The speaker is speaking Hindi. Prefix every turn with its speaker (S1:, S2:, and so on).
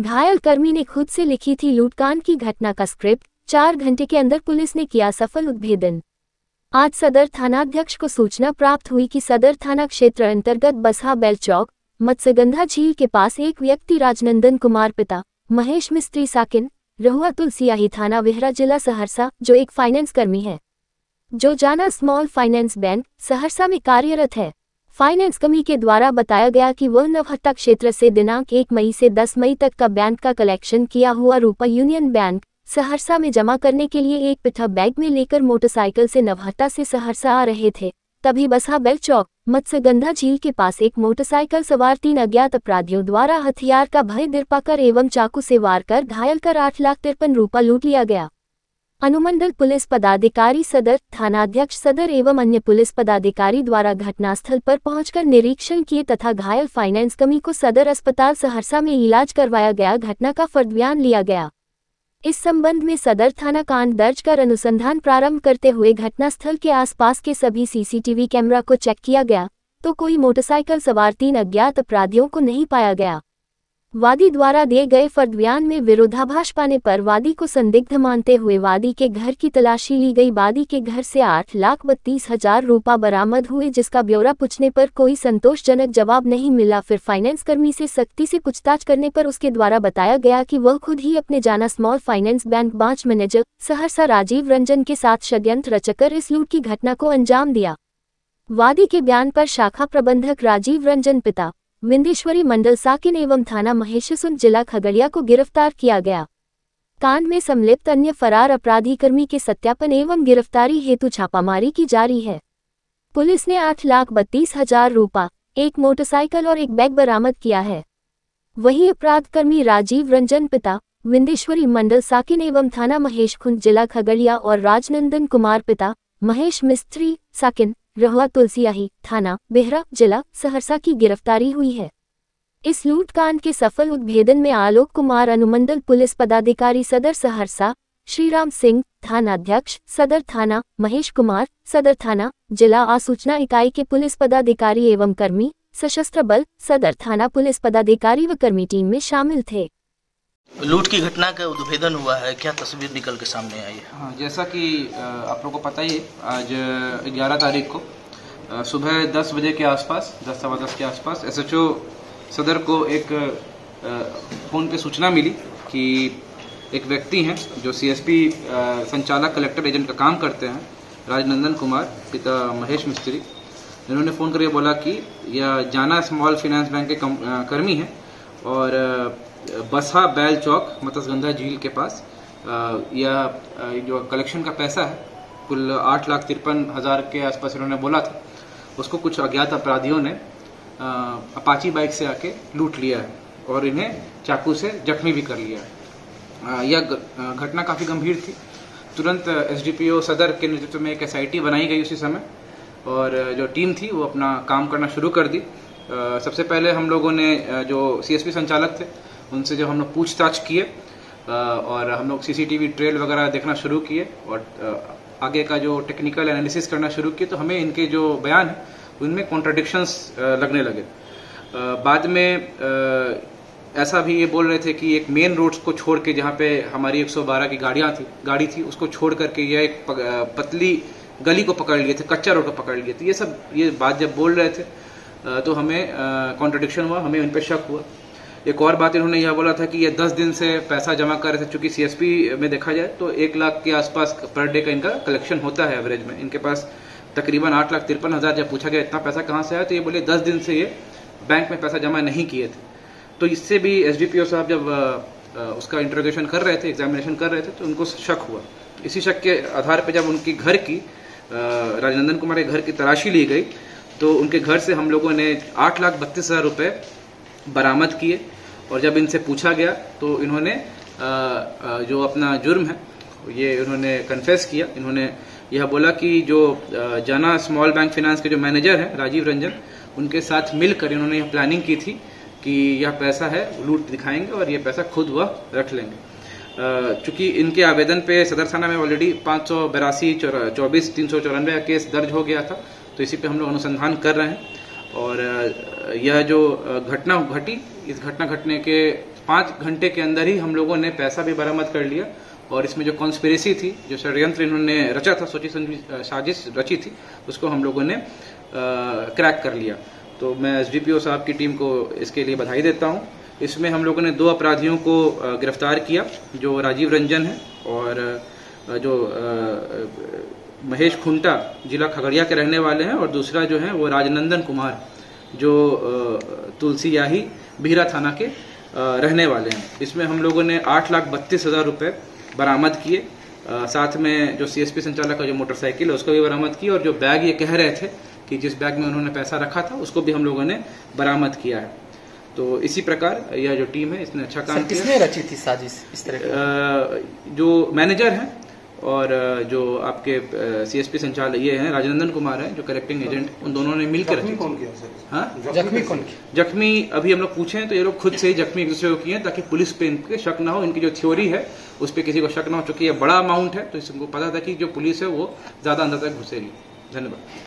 S1: घायल कर्मी ने खुद से लिखी थी लूटकांड की घटना का स्क्रिप्ट, चार घंटे के अंदर पुलिस ने किया सफल उद्भेदन। आज सदर थानाध्यक्ष को सूचना प्राप्त हुई कि सदर थाना क्षेत्र अंतर्गत बसहा बेल चौक, मत्स्यगंधा झील के पास एक व्यक्ति राजनंदन कुमार पिता, महेश मिस्त्री साकिन, रहुआ तुलसियाही थाना विहरा जिला सहरसा, जो एक फाइनेंस कर्मी है। जो जाना स्मॉल फाइनेंस बैंक, सहरसा में कार्यरत है। फाइनेंस कमी के द्वारा बताया गया कि वह नवहट्टा क्षेत्र से दिनांक एक मई से 10 मई तक का बैंक का कलेक्शन किया हुआ रूपा यूनियन बैंक, सहरसा में जमा करने के लिए एक पिठा बैग में लेकर मोटरसाइकिल से नवहट्टा से सहरसा आ रहे थे। तभी बसहा बेल चौक, मत्स्यगंधा झील के पास एक मोटरसाइकिल सवार तीन अज्ञात अपराधियों द्वारा हथियार का भय दिरपाकर एवं चाकू से वार कर घायल कर आठ लाख तिरपन रूपा लूट लिया गया। अनुमंडल पुलिस पदाधिकारी सदर, थानाध्यक्ष सदर एवं अन्य पुलिस पदाधिकारी द्वारा घटनास्थल पर पहुंचकर निरीक्षण किए तथा घायल फाइनेंस कमी को सदर अस्पताल सहरसा में इलाज करवाया गया घटना का फर्दबयान लिया गया। इस संबंध में सदर थाना कांड दर्ज कर अनुसंधान प्रारंभ करते हुए घटनास्थल के आसपास के सभी सीसीटीवी कैमरा को चेक किया गया तो कोई मोटरसाइकिल सवार तीन अज्ञात अपराधियों को नहीं पाया गया। वादी द्वारा दिए गए फर्दबयान में विरोधाभास पाने पर वादी को संदिग्ध मानते हुए वादी के घर की तलाशी ली गई। वादी के घर से आठ लाख बत्तीस हज़ार रूपा बरामद हुए, जिसका ब्यौरा पूछने पर कोई संतोषजनक जवाब नहीं मिला। फिर फाइनेंस कर्मी से सख्ती से पूछताछ करने पर उसके द्वारा बताया गया कि वह खुद ही अपने जाना small finance bank branch manager Saharsa Rajiv Ranjan के साथ षड्यंत्र रचकर इस लूट की घटना को अंजाम दिया। वादी के बयान पर शाखा प्रबंधक राजीव रंजन पिता विंदेश्वरी मंडल साकिन एवं थाना महेशसुन जिला खगड़िया को गिरफ़्तार किया गया। कांड में सम्मिलित अन्य फरार अपराधी कर्मी के सत्यापन एवं गिरफ्तारी हेतु छापामारी की जारी है। पुलिस ने आठ लाख बत्तीस हज़ार रूपा, एक मोटरसाइकिल और एक बैग बरामद किया है। वही अपराध कर्मी राजीव रंजन पिता विंदेश्वरी मंडल साकिन एवं थाना महेश खुंद जिला खगड़िया और राजनंदन कुमार पिता, महेश मिस्त्री, साकिन रहुआ तुलसियाही थाना, बेहरा, जिला, सहरसा की गिरफ्तारी हुई है। इस लूटकांड के सफल उद्भेदन में आलोक कुमार, अनुमंडल पुलिस पदाधिकारी सदर सहरसा, श्रीराम सिंह, थानाध्यक्ष, सदर थाना, महेश कुमार, सदर थाना, जिला आसूचना इकाई के पुलिस पदाधिकारी एवं कर्मी, सशस्त्र बल, सदर थाना पुलिस पदाधिकारी व कर्मी टीम में शामिल थे।
S2: लूट की घटना का उद्भेदन हुआ है, क्या तस्वीर निकल के सामने आई है?
S3: हाँ जैसा कि आप लोगों को पता ही है, आज 11 तारीख को सुबह 10 बजे के आसपास, दस सवा दस के आसपास एसएचओ सदर को एक फ़ोन पे सूचना मिली कि एक व्यक्ति हैं, जो सीएसपी संचालक कलेक्टर एजेंट का काम करते हैं, राजनंदन कुमार, पिता महेश मिस्त्री। इन्होंने फ़ोन करके बोला कि यह जाना स्मॉल फाइनेंस बैंक के कर्मी हैं और बसा बैल चौक मतसगंधा झील के पास। यह जो कलेक्शन का पैसा है, कुल आठ लाख तिरपन हज़ार के आसपास इन्होंने बोला था। उसको कुछ अज्ञात अपराधियों ने अपाची बाइक से आके लूट लिया है और इन्हें चाकू से जख्मी भी कर लिया है। यह घटना काफ़ी गंभीर थी। तुरंत एसडीपीओ सदर के नेतृत्व में एक एसआईटी बनाई गई उसी समय और जो टीम थी वो अपना काम करना शुरू कर दी। सबसे पहले हम लोगों ने जो सीएसपी संचालक थे उनसे जब हम लोग पूछताछ किए और हम लोग सीसीटीवी ट्रेल वगैरह देखना शुरू किए, और आगे का जो टेक्निकल एनालिसिस करना शुरू किए तो हमें इनके जो बयान है, उनमें कॉन्ट्राडिक्शंस लगने लगे। बाद में ऐसा भी ये बोल रहे थे कि एक मेन रोड्स को छोड़ के जहाँ पे हमारी 112 की गाड़ियाँ थी, गाड़ी थी, उसको छोड़ करके यह एक पतली गली को पकड़ लिए थे, कच्चा रोड को पकड़ लिए थे। ये सब, ये बात जब बोल रहे थे तो हमें कॉन्ट्रडिक्शन हुआ, हमें उन पर शक हुआ। एक और बात इन्होंने यह बोला था कि ये दस दिन से पैसा जमा कर रहे थे, चूँकि सीएसपी में देखा जाए तो एक लाख के आसपास पर डे का इनका कलेक्शन होता है एवरेज में। इनके पास तकरीबन आठ लाख तिरपन हज़ार जब पूछा गया, इतना पैसा कहाँ से आया? तो ये बोले, दस दिन से ये बैंक में पैसा जमा नहीं किए थे। तो इससे भी एसडीपीओ साहब जब उसका इंटरोगेशन कर रहे थे एग्जामिनेशन कर रहे थे तो उनको शक हुआ। इसी शक के आधार पर जब उनकी घर की राजनंदन कुमार के घर की तलाशी ली गई तो उनके घर से हम लोगों ने आठ लाख बत्तीस हज़ार रुपये बरामद किए और जब इनसे पूछा गया तो इन्होंने जो अपना जुर्म है, ये इन्होंने कन्फेस किया। इन्होंने यह बोला कि जो जाना स्मॉल बैंक फाइनेंस के जो मैनेजर हैं, राजीव रंजन, उनके साथ मिलकर इन्होंने यह प्लानिंग की थी कि यह पैसा है, लूट दिखाएँगे और ये पैसा खुद वह रख लेंगे। चूँकि इनके आवेदन पे सदर थाना में ऑलरेडी पाँच सौ बेरासी चौबीस, तीन सौ चौरानवे का केस दर्ज हो गया था तो इसी पे हम लोग अनुसंधान कर रहे हैं। और यह जो घटना घटी इस घटना घटने के पाँच घंटे के अंदर ही हम लोगों ने पैसा भी बरामद कर लिया और इसमें जो कॉन्स्पिरेसी थी जो षडयंत्र इन्होंने रचा था सोची समझी साजिश रची थी उसको हम लोगों ने आ, क्रैक कर लिया। तो मैं एस साहब की टीम को इसके लिए बधाई देता हूँ। इसमें हम लोगों ने दो अपराधियों को गिरफ़्तार किया जो राजीव रंजन है और जो महेश खुंटा जिला खगड़िया के रहने वाले हैं और दूसरा जो है वो राजनंदन कुमार जो तुलसी याही बीरा थाना के रहने वाले हैं। इसमें हम लोगों ने आठ लाख बत्तीस हज़ार रुपये बरामद किए। साथ में जो सीएसपी संचालक का जो मोटरसाइकिल है उसको भी बरामद किया और जो बैग ये कह रहे थे कि जिस बैग में उन्होंने पैसा रखा था उसको भी हम लोगों ने बरामद किया है। तो इसी प्रकार यह जो टीम है इसने अच्छा काम किया।
S4: किसने रची थी साजिश इस तरह
S3: जो मैनेजर हैं और जो आपके सीएसपी संचालक ये हैं राजनंदन कुमार हैं जो करेक्टिंग एजेंट उन दोनों ने मिलकर
S5: जख्मी कौन किया सर
S3: हाँ?
S4: जख्मी कौन किया?
S3: जख्मी अभी हम लोग पूछे हैं तो ये लोग खुद से ही जख्मी एक दूसरे को किए ताकि पुलिस पे इनके शक ना हो इनकी जो थ्योरी है उस पर किसी को शक ना हो चूँकि ये बड़ा अमाउंट है तो इसको पता था कि जो पुलिस है वो ज़्यादा अंदर तक घुसेगी। धन्यवाद।